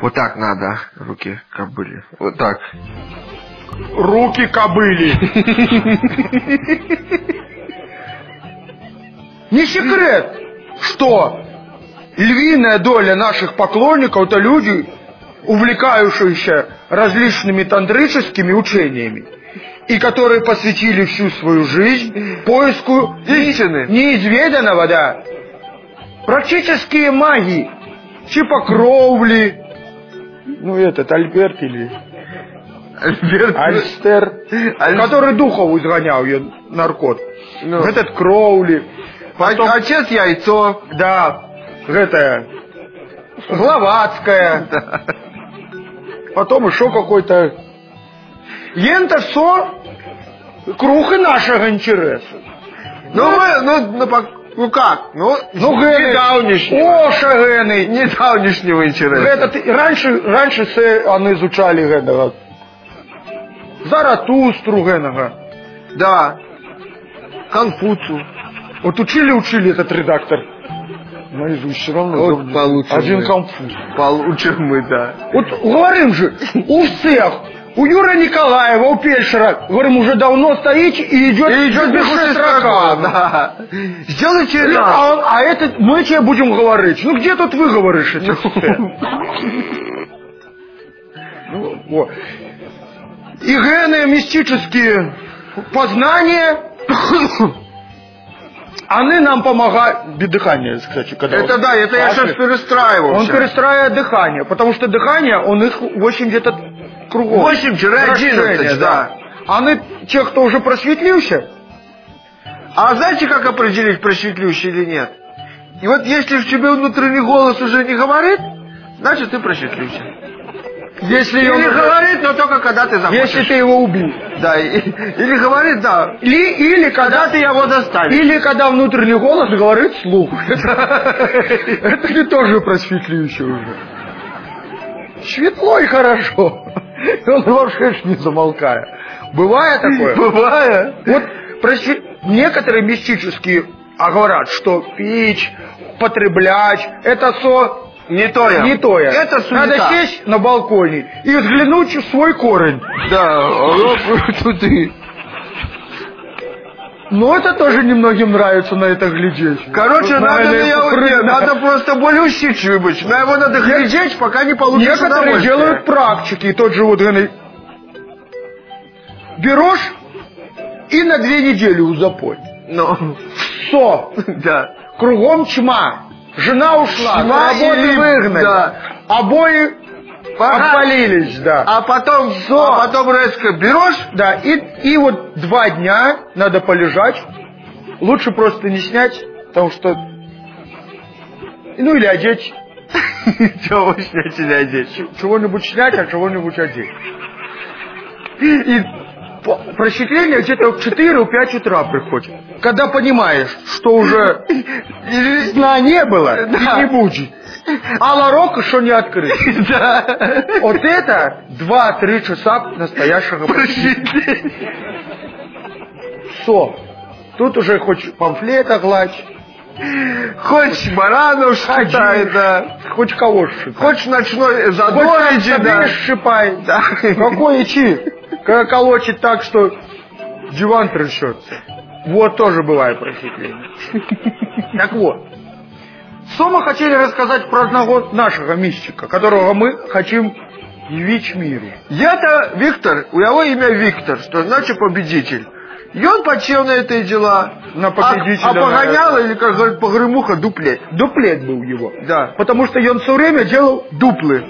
Вот так надо, руки кобыли. Вот так. Руки кобыли. Не секрет, что львиная доля наших поклонников это люди, увлекающиеся различными тантрическими учениями и которые посвятили всю свою жизнь поиску Истины. неизведанного, да. Практические маги, типа Кроули, ну этот Альберт или Альберт. Альстер, Аль- который духов изгонял ее наркот. Ну. Этот Кроули, А- Отец яйцо. да, это Гловацкая, потом еще какой-то. Ента все круги нашего интереса. Ну, мы, ну, ну, ну как? Ну, Ну, недавнешнего. Оша гени. Недавнешнего интереса. Этот, раньше, раньше все они изучали генного. Заратустру генного. Да. Конфуцу. Вот учили, учили этот редактор. Наизусть все равно. Вот получше Один мы. конфуз. Получим мы, да. Вот говорим же, у всех, у Юры Николаева, у Пельшера, говорим, уже давно стоите и идет, И идет без бегущая строка. да. Сделайте И- это. А, он- а этот мы тебе будем говорить. Ну где тут вы говоришь этих все? Ну, вот. И гены мистические познания, они нам помогают. Без дыхания, кстати, когда Это вот да, это я кашель. сейчас перестраивал. Он перестраивает дыхание, потому что дыхание, он их 8 где-то кругом. 8-11, Вращение, да. А мы, те, кто уже просветлился, А знаете, как определить, просветлющий или нет? И вот если в тебе внутренний голос уже не говорит, значит ты просветлющий. если, Или уже- говорит, но только когда ты захочешь. если ты его убил. Да, и- или говорит, да, Или, или когда когда ты его достанешь. Или когда внутренний голос говорит слух. Это не тоже просветлющий уже. Светло и хорошо. И Он ж не замолкая. Бывает такое? Бывает. Вот просве- некоторые мистические а говорят, что пить, потреблять, это со Не то я. не то я. Это суета. Надо сесть на балконе и взглянуть в свой корень. Да, оно тут и... Но это тоже немногим нравится на это глядеть. Короче, Вот, надо, нет, да. надо просто более усидчивый быть. На его надо глядеть, пока не получишь Некоторые делают практики, тот же вот берешь и на две недели у запой. Ну, Все, да. кругом тьма. Жена ушла, с работы выгнали. да. Обои Пора. обпалились, да. А потом, Всё. а потом резко берешь, Да, и, и вот два дня надо полежать. Лучше просто не снять, потому что... Ну или одеть. чего снять или одеть. Чего-нибудь снять, а чего-нибудь одеть. И просветление где-то в 4-5 утра приходит. Когда понимаешь, что уже сна не было Да. и не будет. А ларок еще не открыт. Да. Вот это 2-3 часа настоящего Просветление. Все. Тут уже хоть памфлет огладь, Хоть баранов считай, да. хоть кого шипай. Хоть ночной задоиди, себе да. шипай. Да. Какой идти? Когда колочет так, что диван трясется. Вот тоже бывает просветление. Так вот. Что мы хотели рассказать про одного нашего мистика, которого мы хотим явить миру. Я-то Виктор, у него имя Виктор, что значит победитель. И он подсел на эти дела. На победителя, А, а погонял, наверное. или, как говорит, погремуха, дуплет. Дуплет был его. Да. Потому что он все время делал дуплы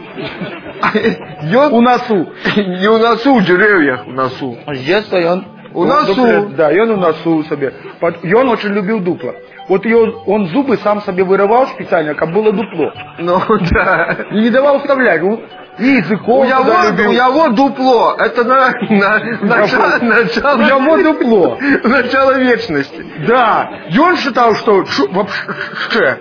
И он у носу. не у носу, у деревьях у носу. А с детства он... У он носу. дуплет, да, и он у носу себе. И он очень любил дупло. Вот и он, зубы сам себе вырывал специально, как было дупло. Ну да. И не давал вставлять. Он и языком У него, любил. у него дупло. Это на, на, начало, начало, У него дупло. начало вечности. Да. И он считал, что вообще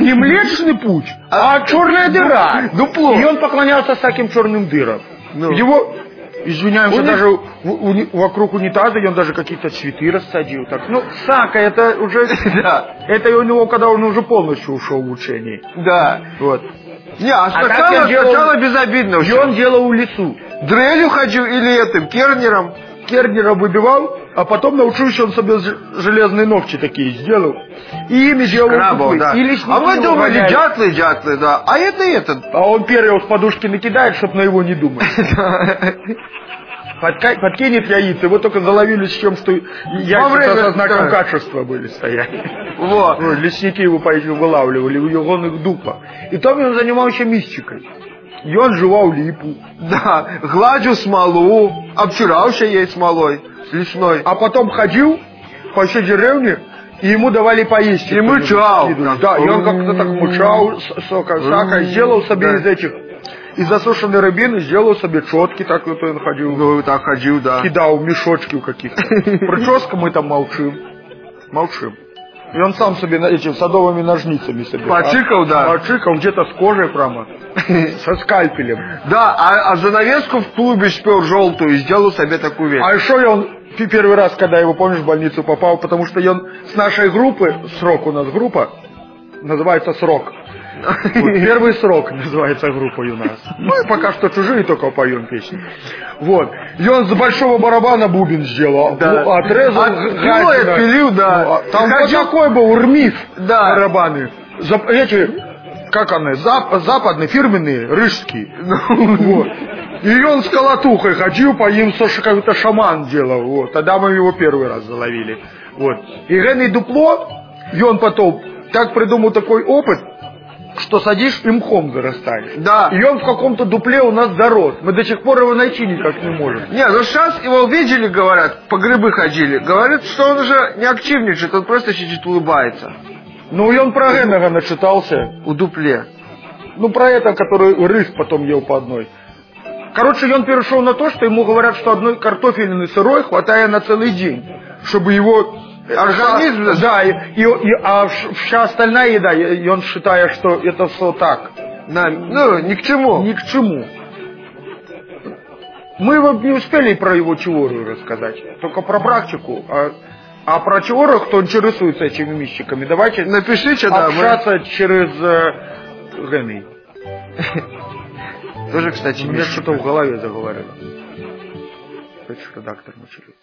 не Млечный путь, а черная дыра. Дупло. И он поклонялся всяким черным дырам. Ну. Его, извиняемся, У даже у- уни- вокруг унитаза и он даже какие-то цветы рассадил. Так. Ну, Сака, это уже... Да. Это у него, когда он уже полностью ушел в учение. Да. Вот. Не, а так сначала, я делал- сначала безобидно. И он делал в лесу. Дрелью ходил или этим, кернером. Кернера выбивал, а потом научился он себе железные ногти такие сделал. И ими Крабов, куклы. да. И А его думали, дятлы, дятлы, да. А это этот. А он перья с подушки накидает, чтобы на его не думать. Подка- подкинет яйца, его только заловили с чем, что яйца со знаком качества были стоять. Вот. Лесники его вылавливали, у него он их дупа. И там он занимался мистикой. Он жевал липу. Да, гладил смолу, обтирался ей смолой, с лесной. А потом ходил по всей деревне, и ему давали поесть. И мычал. Да, и он как-то так мычал, с- сока, сака, сделал себе Да. из этих, из засушенной рыбины, сделал себе четки, так вот он ходил. Ну, так ходил, да. кидал мешочки у каких-то. Прическа мы там молчим. Молчим. И он сам себе этими садовыми ножницами себе. Почикал, да. Почикал где-то с кожей прямо. Со скальпелем. Да, а, а занавеску в клубе спер желтую и сделал себе такую вещь. А еще я он первый раз, когда его, помнишь, в больницу попал, потому что он с нашей группы, срок у нас группа, называется срок. Вот, первый срок называется группой у нас. Мы пока что чужие только поем песни. Вот. И он с большого барабана бубен сделал. Да. Ну, Отрезал От- гадина. отпилил, да. Ну, а Там Ходил- такой был урмиф Да. барабаны. Зап- эти, как они, зап- западные, фирменные, рыжские. Ну. Вот. И он с колотухой ходил, по им какой-то шаман делал. Вот. Тогда мы его первый раз заловили. Вот. И Генный дупло, и он потом так придумал такой опыт, что садишь и мхом зарастаешь. Да. И он в каком-то дупле у нас дорос. Мы до сих пор его найти никак не можем. Не, ну сейчас его видели, говорят, по грибы ходили. Говорят, что он уже не активничает, он просто сидит, улыбается. Ну и он про Геннера начитался. У дупле. Ну, про это, который рыс потом ел по одной. Короче, он перешел на то, что ему говорят, что одной картофелины сырой хватает на целый день, чтобы его Организм- да, и, и- а вся остальная еда, и он считает, что это все так, Да, ну, ни к чему. ни к чему. Мы вот не успели про его теорию рассказать, только про практику. А, а про теорию, кто интересуется этими мистиками, давайте Напишите, да, общаться через э, Генри. Тоже, кстати, У меня мистика. что-то в голове заговорило. Хочешь редактор начали?